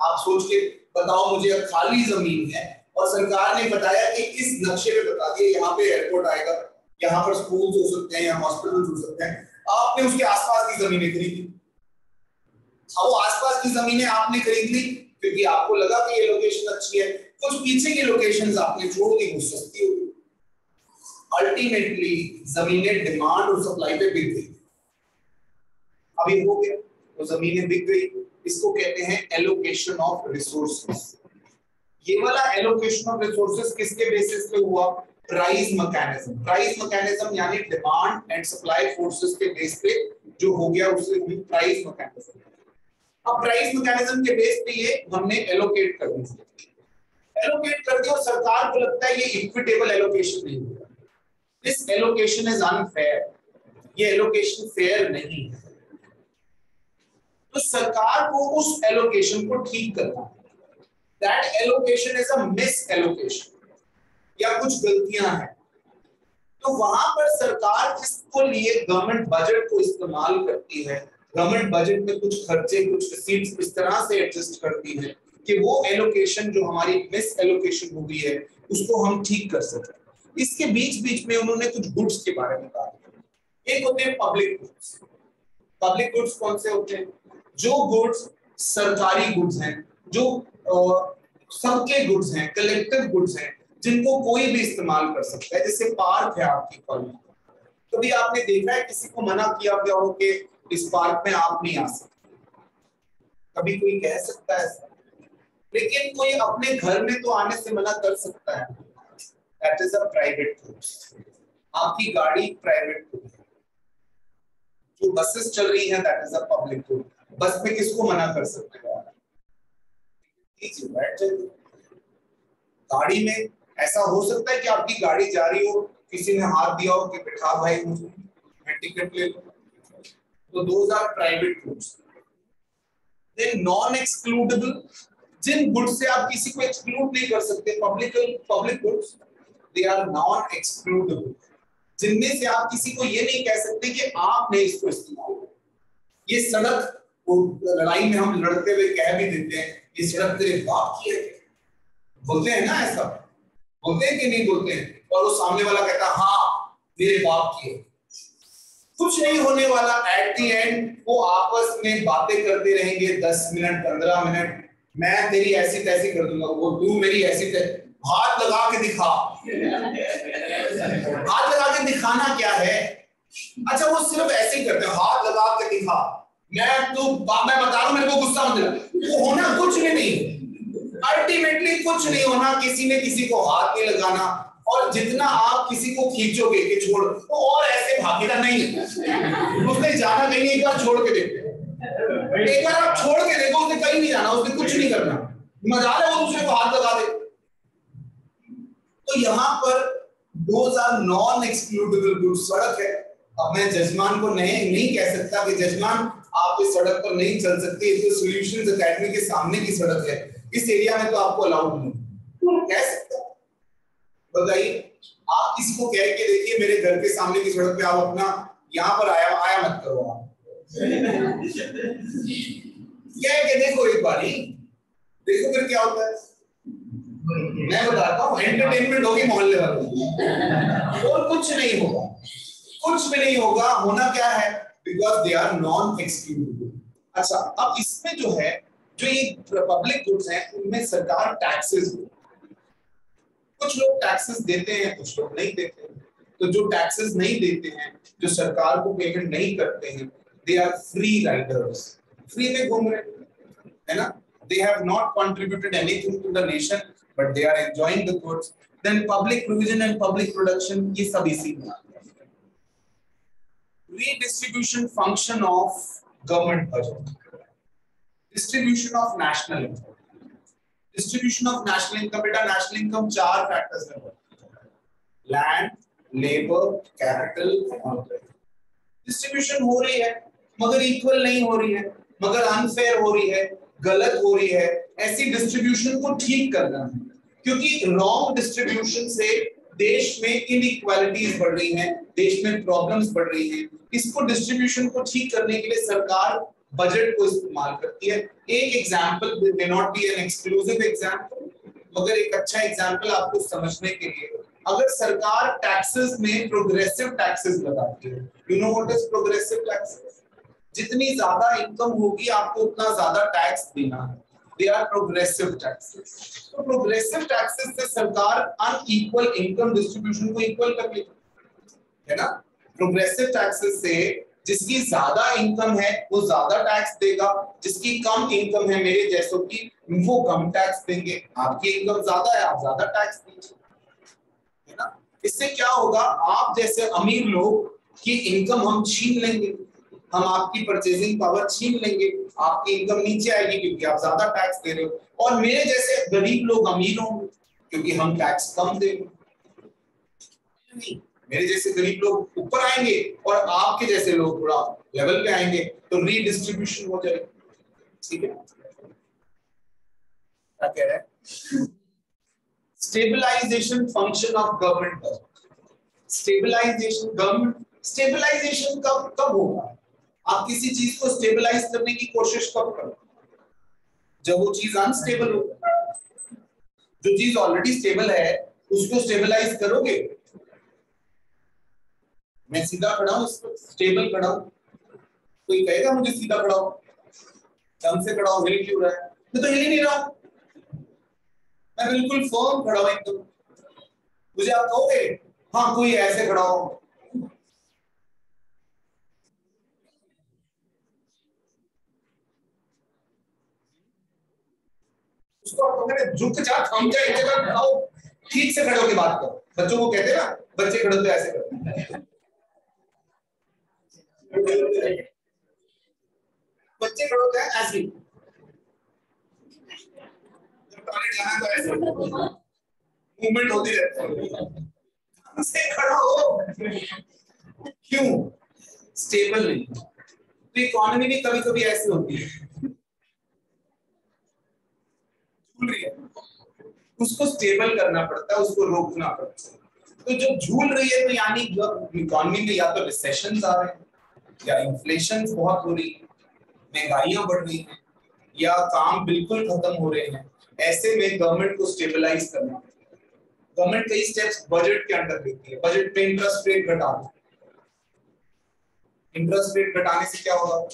आप सोच के बताओ, मुझे अब खाली ज़मीन है और सरकार ने बताया कि इस नक्शे में बता दिया, यहाँ पे एयरपोर्ट आएगा, यहाँ पर स्कूल हो सकते हैं या हॉस्पिटल हो सकते हैं। आपने उसके आसपास की जमीनें खरीदी। अब वो आसपास की जमीनें आपने खरीद ली क्योंकि आपको लगा कि ये लोकेशन अच्छी है। कुछ पीछे की लोकेशन आपने छोड़ दी, वो सस्ती होगी। अल्टीमेटली जमीने डिमांड और सप्लाई पे बिक गई। अभी हो गया तो जमीनें बिक गई। इसको कहते हैं एलोकेशन ऑफ़ रिसोर्सेस ये वाला एलोकेशन ऑफ़ रिसोर्सेस किसके बेसिस पे हुआ? प्राइस मैकेनिज्म प्राइस मैकेनिज्म यानी डिमांड एंड सप्लाई फोर्सेस के बेस पे जो हो गया उसे प्राइस मैकेनिज्म अब प्राइस मैकेनिज्म के बेस पे ये हमने एलोकेट कर दिया। एलोकेट कर दिया और सरकार को लगता है ये इक्विटेबल एलोकेशन नहीं हुआ दिस एलोकेशन इज़ अनफेयर ये एलोकेशन फेयर नहीं है। तो सरकार को उस एलोकेशन को ठीक करना that allocation is a misallocation या कुछ गलतियाँ हैं। तो वहाँ पर सरकार इसको लिए गवर्नमेंट बजट को इस्तेमाल करती है? गवर्नमेंट बजट में कुछ खर्चे, कुछ रिसीट्स इस तरह से एडजस्ट करती है कि वो एलोकेशन जो हमारी मिस एलोकेशन हुई है, उसको हम ठीक कर सकें। इसके बीच बीच में उन्होंने कुछ गुड्स के बारे में कहा एक होते हैं पब्लिक गुड्स पब्लिक गुड्स कौन से होते हैं? जो गुड्स सरकारी गुड्स हैं, जो सबके गुड्स हैं कलेक्टिव गुड्स हैं, जिनको कोई भी इस्तेमाल कर सकता है, जैसे पार्क है आपकी कॉलोनी कभी आपने देखा है, किसी को मना किया गया हो कि इस पार्क में आप नहीं आ सकते? कभी कोई कह सकता है लेकिन कोई अपने घर में तो आने से मना कर सकता है। That is a private good आपकी गाड़ी प्राइवेट गुड जो बसेस चल रही हैं that is a public good bus में किसको मना कर सकते हैं जाइए गाड़ी में ऐसा हो सकता है कि आपकी गाड़ी जा रही हो, किसी ने हाथ दिया हो कि बिठा भाई मुझे मैं टिकट ले लूँ। तो those are private goods then non excludable Jin goods से आप किसी को एक्सक्लूड नहीं कर सकते public public goods they are non excludable जिनमें से आप किसी को ये नहीं कह सकते कि आपने इसको इस्तेमाल ये सड़क वो लड़ाई में हम लड़ते हुए कह भी देते हैं, ये सड़क तेरे बाप की है। बोलते हैं ना ऐसा? बोलते हैं कि नहीं बोलते हैं? और वो सामने वाला कहता हाँ मेरे बाप की है। कुछ नहीं होने वाला। एट दी एंड वो आपस में बातें करते रहेंगे, दस मिनट, पंद्रह मिनट। मैं तेरी ऐसी तैसी कर दूँगा, वो तू मेरी ऐसी हाथ लगा के दिखा। हाथ लगा के दिखाना क्या है? अच्छा वो सिर्फ़ ऐसे ही करते हैं, हाथ लगा के दिखा। मैं तो मैं बता रहा हूँ, मेरे को गुस्सा मत वो होना कुछ भी नहीं। अल्टीमेटली कुछ नहीं होना, किसी ने किसी को हाथ नहीं लगाना। और जितना आप किसी को खींचोगे कि छोड़, वो और ऐसे भागेगा नहीं उसने जाना कहीं, एक बार छोड़ के देखो एक बार आप छोड़ के देखो, उसने कहीं नहीं जाना, उसने कुछ नहीं करना। मज़ा है वो दूसरे को हाथ लगा दे। तो यहाँ पर those are non excludable good सड़क है। अब मैं जजमान को नहीं नहीं कह सकता कि जजमान आप इस सड़क पर नहीं चल सकते। तो सॉल्यूशंस एकेडमी के सामने की सड़क है इस एरिया में तो आपको अलाउड नहीं। कह सकता बताइए। आप किसी को कह के देखिए मेरे घर के सामने की सड़क पे आप अपना। यहाँ पर आया आया मत करो आप। कह के देखो एक बार देखो फिर क्या होता है। मैं बताता हूँ एंटरटेनमेंट होगी मोहल्ले वालों और कुछ नहीं होगा। कुछ भी नहीं होगा, होना क्या है? Because they are non excludable अच्छा अब इसमें जो है, जो ये पब्लिक गुड्स हैं, उनमें सरकार टैक्सेस कुछ लोग टैक्सेस देते हैं, कुछ लोग नहीं देते हैं। तो जो टैक्सेस नहीं देते हैं, जो सरकार को पेमेंट नहीं करते हैं they are free riders free में घूम रहे है ना? They have not contributed anything to the nation but they are enjoying the goods then public provision and public production ये सब इसी में redistribution function of government budget distribution of national income distribution of national income बेटा नेशनल इनकम चार फैक्टर्स में लैंड लेबर कैपिटल डिस्ट्रीब्यूशन हो रही है मगर इक्वल नहीं हो रही है मगर अनफेयर हो रही है गलत हो रही है, ऐसी डिस्ट्रीब्यूशन को ठीक करना है। क्योंकि रॉन्ग डिस्ट्रीब्यूशन से देश में इनइक्वालिटीज बढ़ रही हैं, देश में प्रॉब्लम्स बढ़ रही हैं। इसको डिस्ट्रीब्यूशन को ठीक करने के लिए सरकार बजट को इस्तेमाल करती है। एक example may not be an exclusive example मगर एक अच्छा एग्ज़ाम्पल आपको समझने के लिए। अगर सरकार टैक्सेस में प्रोग्रेसिव टैक्सेस लगाती है you know what is progressive taxes जितनी ज़्यादा इनकम होगी, आपको उतना ज़्यादा टैक्स देना है। दे आर प्रोग्रेसिव टैक्सेस तो प्रोग्रेसिव टैक्सेस से सरकार अनइक्वल इनकम डिस्ट्रीब्यूशन को इक्वल कर लेती है। ना? प्रोग्रेसिव टैक्सेस से जिसकी ज़्यादा इनकम है, वो ज़्यादा टैक्स देगा। जिसकी कम इनकम है मेरे जैसों की, वो कम टैक्स देंगे। आपकी इनकम ज़्यादा है, आप ज़्यादा टैक्स दीजिए। है ना? इससे क्या होगा? आप जैसे अमीर लोग की इनकम हम छीन लेंगे। हम आपकी परचेजिंग पावर छीन लेंगे, आपकी इनकम नीचे आएगी क्योंकि आप ज़्यादा टैक्स दे रहे हो। और मेरे जैसे गरीब लोग अमीर होंगे क्योंकि हम टैक्स कम देंगे मेरे जैसे गरीब लोग ऊपर आएँगे और आपके जैसे लोग थोड़ा लेवल पे आएँगे तो रीडिस्ट्रीब्यूशन हो जाएगा। ठीक है? क्या कह stabilisation function of government stabilisation government stabilisation कब कब होगा? आप किसी चीज़ को स्टेबलाइज करने की कोशिश कब करो? जब वो चीज़ अनस्टेबल हो, जो चीज़ ऑलरेडी स्टेबल है, उसको स्टेबलाइज करोगे? मैं सीधा खड़ा हूँ स्टेबल खड़ा हूँ। कोई कहेगा मुझे सीधा खड़ा हो? ढंग से खड़ा हो हिल क्यों रहा है? मैं तो हिल ही नहीं रहा मैं बिल्कुल फर्म खड़ा हूँ एकदम। मुझे आप कहोगे हाँ कोई ऐसे खड़ा हो। उसको ठीक से खड़े होकर बात करो। बच्चों को कहते ना, बच्चे खड़े होते ऐसे करते बच्चे खड़े होते हैं, ऐसे। तो ऐसे। मूवमेंट होती रहती है। खड़ा हो। क्यों? स्टेबल नहीं। तो इकोनॉमी भी कभी कभी ऐसी होती है। झूल रही है। उसको स्टेबल करना पड़ता है, उसको रोकना पड़ता है। तो जब झूल रही है तो यानी इकोनॉमी में या तो रिसेशन आ रहे हैं, या इन्फ्लेशन बहुत हो रही है, महंगाइयाँ बढ़ रही हैं, या काम बिल्कुल खत्म हो रहे हैं, ऐसे में गवर्नमेंट को स्टेबलाइज करना गवर्नमेंट कई स्टेप्स बजट के अंडर लेती है। बजट में इंटरेस्ट रेट घटा इंटरेस्ट रेट घटाने से क्या होगा?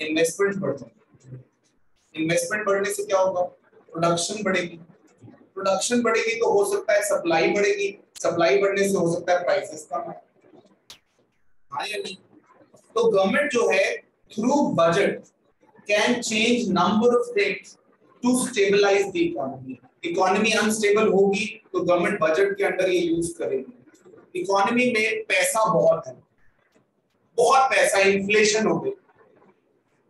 इन्वेस्टमेंट बढ़ जाएगी। इन्वेस्टमेंट बढ़ने से क्या होगा? प्रोडक्शन बढ़ेगी। प्रोडक्शन बढ़ेगी तो हो सकता है सप्लाई बढ़ेगी। सप्लाई बढ़ने से हो सकता है प्राइसेस कम हाँ नहीं? तो गवर्नमेंट जो है through budget can change number of things to stabilise the economy economy unstable होगी तो गवर्नमेंट बजट के अंडर ये यूज़ करेगी। इकोनॉमी में पैसा बहुत है। बहुत पैसा इन्फ्लेशन हो गई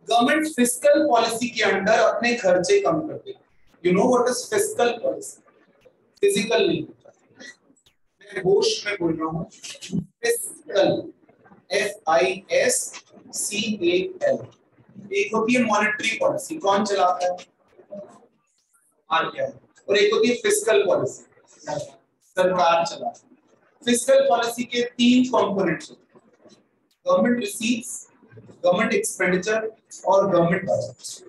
गवर्नमेंट फ़िज़िकल पॉलिसी के अंडर अपने खर्चे कम कर देगी। You know what is fiscal policy fiscal नहीं मैं होश में बोल रहा हूँ। Fiscal F I S C A L एक होती है मॉनेटरी पॉलिसी कौन चलाता है? आरबीआई और एक होती है फ़िज़िकल पॉलिसी सरकार चलाती है। फ़िज़िकल पॉलिसी के तीन components government receipts government expenditure और गवर्नमेंट बजट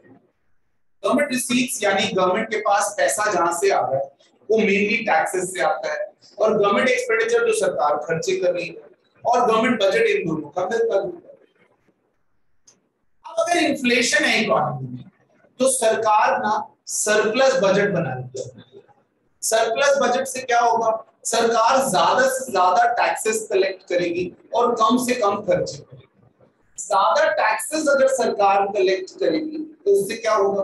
गवर्नमेंट रिसीट्स यानी गवर्नमेंट के पास पैसा जहाँ से आ रहा है, वो मेनली टैक्सेस से आता है। और गवर्नमेंट एक्सपेंडिचर जो सरकार खर्चे कर रही है, और गवर्नमेंट बजट इन दोनों का मिलता जुलता अब अगर इन्फ्लेशन है इकोनॉमी में तो सरकार ना सरप्लस बजट बना है। सरप्लस बजट से क्या होगा? सरकार ज़्यादा से ज़्यादा टैक्सेस कलेक्ट करेगी और कम से कम खर्चे करेगी। ज़्यादा टैक्सेस अगर सरकार कलेक्ट करेगी तो उससे क्या होगा?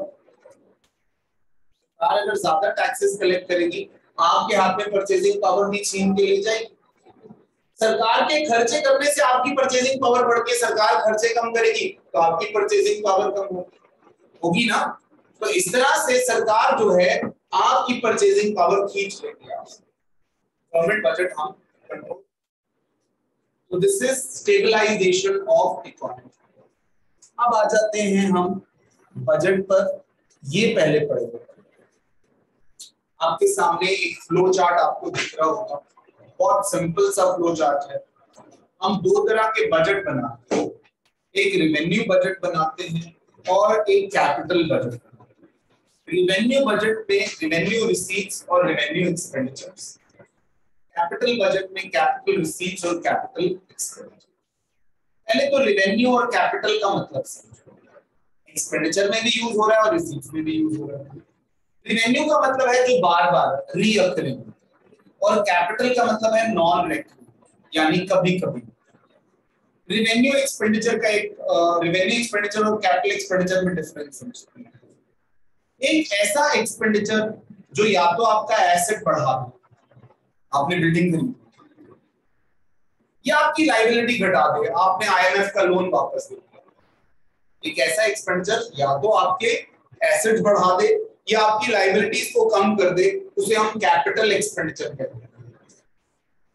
सरकार अगर ज़्यादा टैक्सेस कलेक्ट करेगी, आपके हाथ में परचेजिंग पावर भी छीन के ले जाएगी। सरकार के खर्चे करने से आपकी परचेजिंग पावर बढ़ के सरकार खर्चे कम करेगी तो आपकी परचेजिंग पावर कम होगी ना? तो इस तरह से सरकार जो है, आपकी परचेजिंग पावर खींच लेगी गवर्नमेंट बजट हम कंट्रोल तो this is stabilisation of economy अब आ जाते हैं हम बजट पर। ये पहले पढ़े आपके सामने एक फ्लो चार्ट आपको दिख रहा होगा। बहुत सिंपल सा फ्लो चार्ट है। हम दो तरह के बजट बनाते हैं। एक रिवेन्यू बजट बनाते हैं और एक कैपिटल बजट रिवेन्यू बजट में रिवेन्यू रिसीट्स और रिवेन्यू एक्सपेंडिचर्स कैपिटल बजट में कैपिटल रिसीट्स और कैपिटल एक्सपेंडिचर पहले तो रिवेन्यू और कैपिटल का मतलब समझो। एक्सपेंडिचर में भी यूज़ हो रहा है और रिसीट्स में भी यूज़ हो रहा है। रिवेन्यू का मतलब है जो बार बार रीअकरिंग और कैपिटल का मतलब है नॉन रेकरिंग यानी कभी कभी रिवेन्यू एक्सपेंडिचर का एक रिवेन्यू एक्सपेंडिचर और कैपिटल एक्सपेंडिचर में डिफरेंस समझते एक ऐसा एक्सपेंडिचर जो या तो आपका एसेट बढ़ा दे, आपने बिल्डिंग खरीदी या आपकी लाइबिलिटी घटा दे, आपने आईएमएफ का लोन वापस दे एक ऐसा एक्सपेंडिचर या तो आपके एसेट बढ़ा दे या आपकी लाइबिलिटीज को कम कर दे, उसे हम कैपिटल एक्सपेंडिचर कहते हैं।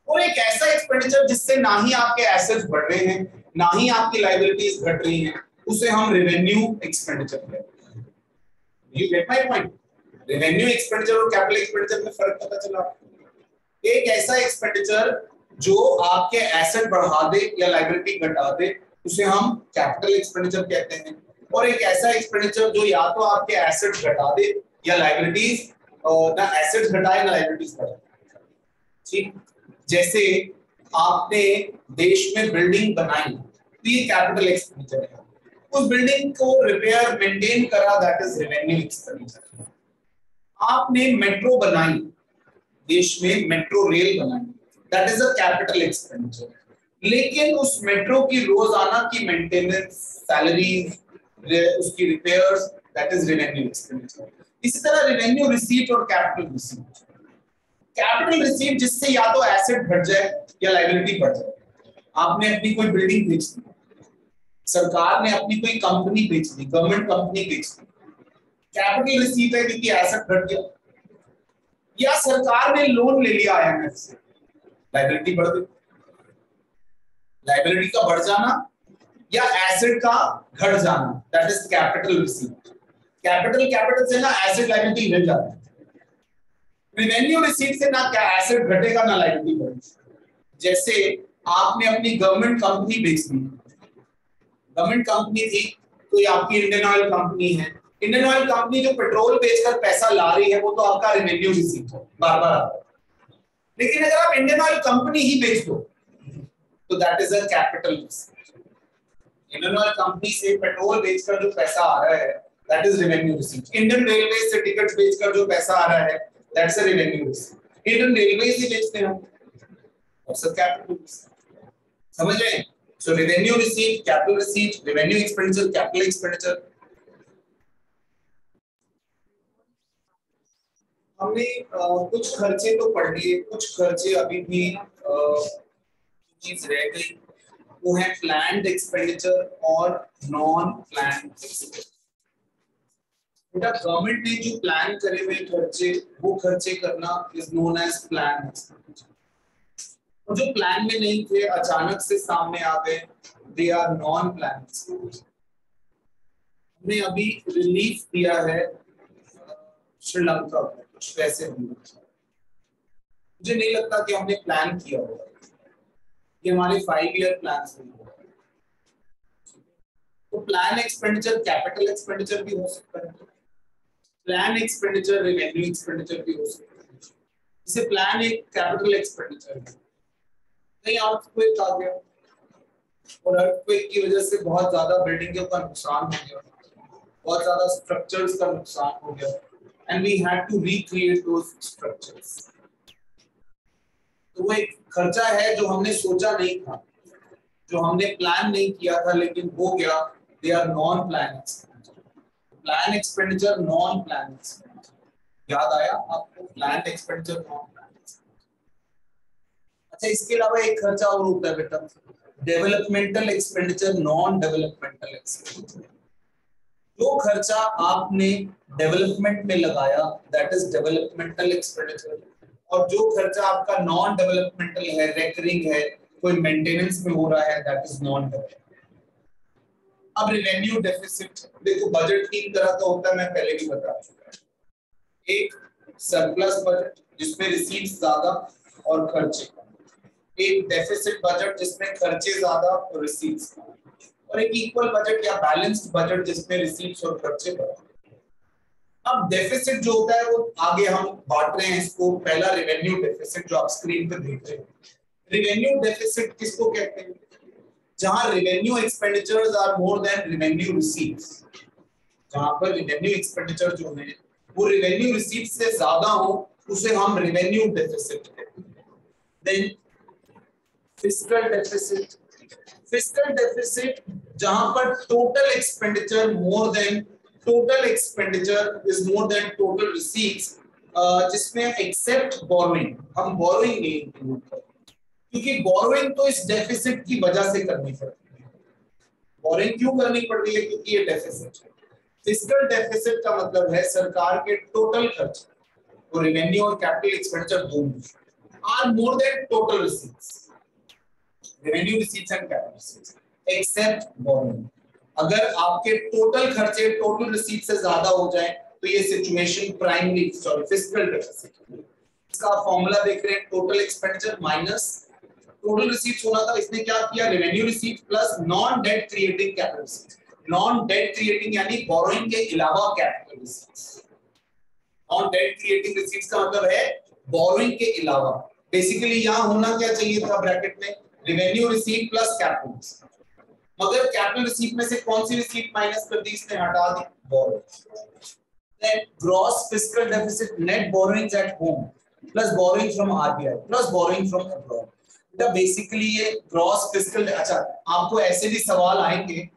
और एक ऐसा एक्सपेंडिचर जिससे ना ही आपके एसेट्स बढ़ रहे हैं, ना ही आपकी लाइबिलिटीज घट रही हैं, उसे हम रेवेन्यू एक्सपेंडिचर कहते हैं। You get my point revenue expenditure और कैपिटल एक्सपेंडिचर में फ़र्क पता चला एक ऐसा एक्सपेंडिचर जो आपके एसेट बढ़ा दे या लाइबिलिटी घटा दे, उसे हम कैपिटल एक्सपेंडिचर कहते हैं। और एक ऐसा एक्सपेंडिचर जो या तो आपके एसेट घटा दे या लाइबिलिटीज ना एसेट घटाए, ना लाइबिलिटीज घटाए ठीक? जैसे आपने देश में बिल्डिंग बनाई तो ये कैपिटल एक्सपेंडिचर है। उस बिल्डिंग को रिपेयर मेंटेन करा दैट इज़ रेवेन्यू एक्सपेंडिचर आपने मेट्रो बनाई, देश में मेट्रो रेल बनाई that is a capital expenditure लेकिन उस मेट्रो की रोज़ाना की मेंटेनेंस सैलरीज उसकी repairs that is revenue expenditure इसी तरह रेवेन्यू रिसीट और कैपिटल रिसीट कैपिटल रिसीट जिससे या तो एसेट बढ़ जाए या लाइबिलिटी बढ़ जाए। आपने अपनी कोई बिल्डिंग बेच दी। सरकार ने अपनी कोई कंपनी बेच दी गवर्नमेंट कंपनी बेच दी। कैपिटल रिसीट है, क्योंकि एसेट घट गया। या सरकार ने लोन ले लिया आईएमएफ से। लाइबिलिटी बढ़ गई। लाइबिलिटी का बढ़ जाना या एसेट का घट जाना that is capital receipt capital capital से ना एसेट लाइबिलिटी घट जाती है। रिवेन्यू रिसीट से ना एसेट घटेगा, ना लाइबिलिटी बढ़ेगी जैसे आपने अपनी गवर्नमेंट कंपनी बेच दी। गवर्नमेंट कंपनी थी तो ये आपकी इंडियन ऑयल कंपनी है। इंडियन ऑयल कंपनी जो पेट्रोल बेचकर पैसा ला रही है, वो तो आपका रेवेन्यू रिसीट है बार बार आता लेकिन अगर आप इंडियन ऑयल कंपनी ही बेच दो तो that is a capital Indian oil company से पेट्रोल बेचकर जो पैसा आ रहा है that is revenue receipt Indian railway से टिकट बेचकर जो पैसा आ रहा है that's a revenue receipt Indian railway ही बेचते हैं अ कैपिटल समझ रहे हैं? So revenue receipt capital receipt revenue expenditure capital expenditure हमने कुछ खर्चे तो पढ़ लिए, कुछ खर्चे अभी भी चीज़ रह गई। वो है प्लान्ड एक्सपेंडिचर और नॉन प्लान्ड बेटा गवर्नमेंट ने जो प्लान करे हुए खर्चे, वो खर्चे करना इज़ नोन एज प्लान और जो प्लान में नहीं थे, अचानक से सामने आ गए दे आर नॉन प्लान हमने अभी रिलीफ दिया है, श्रीलंका को कुछ पैसे मुझे नहीं लगता कि हमने प्लान किया होगा। ये हमारे फाइव ईयर प्लान तो प्लान एक्सपेंडिचर कैपिटल एक्सपेंडिचर भी हो सकता है। प्लान एक्सपेंडिचर रेवेन्यू एक्सपेंडिचर भी हो सकता है। इसे प्लान एक कैपिटल एक्सपेंडिचर है। कहीं अर्थक्वेक आ गया। और अर्थक्वेक की वजह से बहुत ज़्यादा बिल्डिंगों का नुकसान हो गया। बहुत ज़्यादा स्ट्रक्चर्स का नुकसान हो गया। And we had to recreate those structures. तो वो एक खर्चा है जो हमने सोचा नहीं था, जो हमने प्लान नहीं किया था, लेकिन हो गया। They are non plan plan expenditure non plan याद आया आपको? प्लान एक्सपेंडिचर नॉन प्लान अच्छा इसके अलावा एक खर्चा और होता है बेटा। Developmental expenditure non developmental expenditure जो खर्चा आपने डेवलपमेंट में लगाया दैट इज़ डेवलपमेंटल एक्सपेंडिचर और जो खर्चा आपका नॉन डेवलपमेंटल है रेकरिंग है, कोई मेंटेनेंस में हो रहा है दैट इज़ नॉन डेवलपमेंट अब रेवेन्यू डेफिसिट देखो बजट तीन तरह का होता है, मैं पहले भी बता चुका एक सरप्लस बजट जिसमें रिसीट्स ज़्यादा और खर्चे एक डेफिसिट बजट जिसमें खर्चे ज़्यादा और रिसीट्स और एक इक्वल बजट या बैलेंस्ड बजट जिसमें रिसीट्स और खर्चे बढ़ा अब डेफिसिट जो होता है, वो आगे हम बांट रहे हैं इसको। पहला रेवेन्यू डेफिसिट जो आप स्क्रीन पे देख रहे हैं। रेवेन्यू डेफिसिट किसको कहते हैं? जहाँ revenue expenditures are more than revenue receipts जहाँ पर रेवेन्यू एक्सपेंडिचर जो है, वो रेवेन्यू रिसीट्स से ज़्यादा हो, उसे हम रेवेन्यू डेफिसिट कहते हैं। Then fiscal deficit fiscal deficit जहाँ पर total expenditure more than total expenditure is more than total receipts जिसमें एक्सेप्ट बोरोइंग हम बोरोइंग नहीं इंक्लूड करते क्योंकि बोरोइंग तो इस डेफिसिट की वजह से करनी पड़ती है। बोरोइंग क्यों करनी पड़ रही है? क्योंकि ये डेफिसिट है। फ़िज़िकल डेफिसिट का मतलब है सरकार के टोटल खर्च वो रेवेन्यू और कैपिटल एक्सपेंडिचर दोनों। Are more than total receipts revenue receipts and capital receipts except borrowing अगर आपके टोटल खर्चे टोटल रिसीट से ज़्यादा हो जाए तो ये situation primary sorry fiscal deficit इसका फॉर्मूला देख रहे हैं total expenditure minus total receipts होना था, इसने क्या किया? Revenue receipt plus non debt creating capital receipts non debt creating यानी बोरोइंग के अलावा capital receipts non debt creating receipts का मतलब है बोरोइंग के अलावा। बेसिकली यहाँ होना क्या चाहिए था ब्रैकेट में? रेवेन्यू रिसीट प्लस कैपिटल मगर कैपिटल रिसीट में से कौन सी रिसीट माइनस कर दी इसने? हटा दी। Borrowing gross fiscal deficit net borrowings at home, plus borrowing from RBI plus borrowing from abroad बेटा बेसिकली ये ग्रॉस फिस्कल अच्छा आपको ऐसे भी सवाल आएँगे,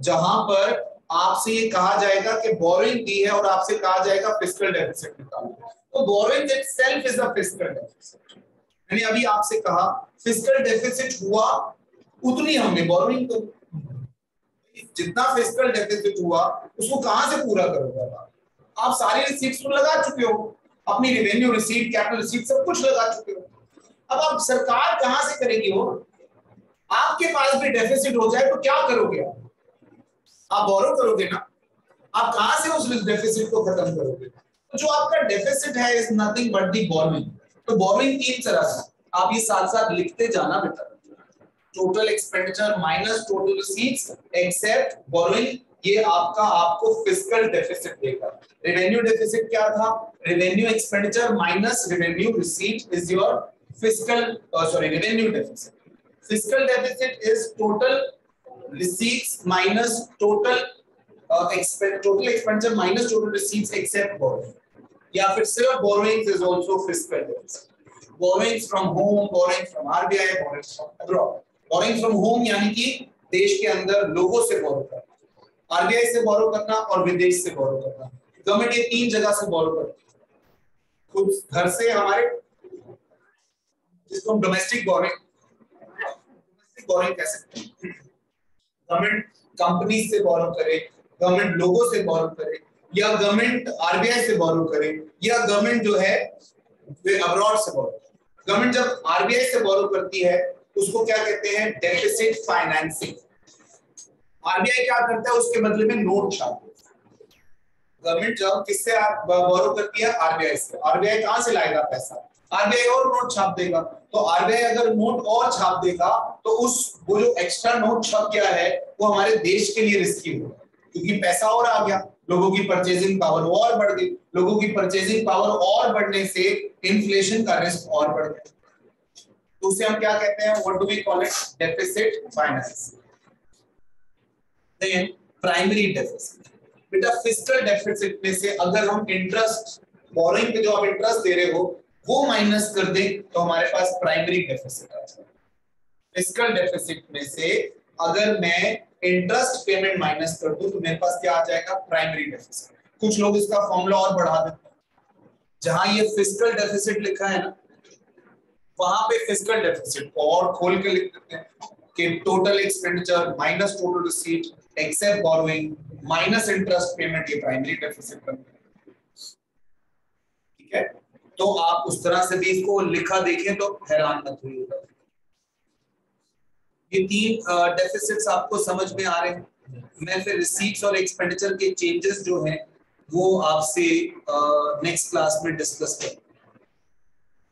जहाँ पर आपसे ये कहा जाएगा कि बोरिंग दी है और आपसे कहा जाएगा फ़िज़िकल डेफिसिट निकालो तो borrowing itself is a fiscal deficit मैंने अभी आपसे कहा फ़िज़िकल डेफिसिट हुआ उतनी हमने बोरिंग कर जितना फ़िज़िकल डेफिसिट हुआ, उसको कहाँ से पूरा करोगे आप? सारी रिसीट्स तो लगा चुके हो। अपनी रेवेन्यू रिसीट कैपिटल रिसीट सब कुछ लगा चुके हो। अब आप सरकार कहाँ से करेगी वो? आपके पास भी डेफिसिट हो जाए तो क्या करोगे आप? आप बोरो करोगे ना? आप कहाँ से उस डेफिसिट को खत्म करोगे? तो जो आपका डेफिसिट है is nothing but the borrowing तो बोरोइंग तीन तरह से। आप ये साथ साथ लिखते जाना बेटा। Total expenditure minus total receipts except borrowing ये आपका आपको फ़िज़िकल डेफिसिट देगा रेवेन्यू डेफिसिट क्या था revenue expenditure minus revenue receipt is your fiscal sorry revenue deficit fiscal deficit is total total uh, expense total expenditure minus total receipts except borrowing या फिर सिर्फ़ borrowings is also fiscal deficit borrowings from home borrowings from RBI borrowings from abroad borrowings from home यानी कि देश के अंदर लोगों से बोरो करना। आरबीआई से बोरो करना और विदेश से बोरो करना। गवर्नमेंट ये तीन जगह से बोरो करती है। खुद घर से हमारे, जिसको हम डोमेस्टिक बोरिंग डोमेस्टिक बोरिंग कह सकते हैं। गवर्नमेंट कंपनी से बोरो करे गवर्नमेंट लोगों से बोरो करे, या गवर्नमेंट आरबीआई से बोरो करे, या गवर्नमेंट जो है अब्रॉड से बोरो गवर्नमेंट जब आरबीआई से बोरो करती है उसको क्या कहते हैं? डेफिसिट फाइनेंसिंग आरबीआई क्या करता है? उसके बदले में नोट छापते गवर्नमेंट जब किससे बोरो करती है? आरबीआई से। आरबीआई कहाँ से लाएगा पैसा? आरबीआई और नोट छाप देगा। तो आरबीआई अगर नोट और छाप देगा तो उस वो जो एक्स्ट्रा नोट छप गया है, वो हमारे देश के लिए रिस्की होगा। क्योंकि पैसा और आ गया। लोगों की परचेजिंग पावर और बढ़ गई। लोगों की परचेजिंग पावर और बढ़ने से इन्फ्लेशन का रिस्क और बढ़ गया। तो उसे हम क्या कहते हैं? What do we call it deficit finance then primary deficit बेटा फ़िज़िकल डेफिसिट में से अगर हम इंटरेस्ट बोरिंग पे जो आप इंटरेस्ट दे रहे हो, वो माइनस कर दे तो हमारे पास प्राइमरी डेफिसिट आ जाए फ़िज़िकल डेफिसिट में से अगर मैं इंटरेस्ट पेमेंट माइनस कर दूँ तो मेरे पास क्या आ जाएगा? प्राइमरी डेफिसिट कुछ लोग इसका फॉर्मूला और बढ़ा देते हैं. जहाँ ये फ़िज़िकल डेफिसिट लिखा है ना वहाँ पे फ़िज़िकल डेफिसिट और खोल के लिख देते हैं कि total expenditure minus total receipt except borrowing minus interest payment ये प्राइमरी डेफिसिट बनता है ठीक है? तो आप उस तरह से भी इसको लिखा देखें तो हैरान मत होइएगा ये तीन डेफिसिट्स आपको समझ में आ रहे हैं। मैं फिर रिसीट्स और एक्सपेंडिचर के चेंजेस जो हैं, वो आपसे नेक्स्ट क्लास में डिस्कस करूँगा।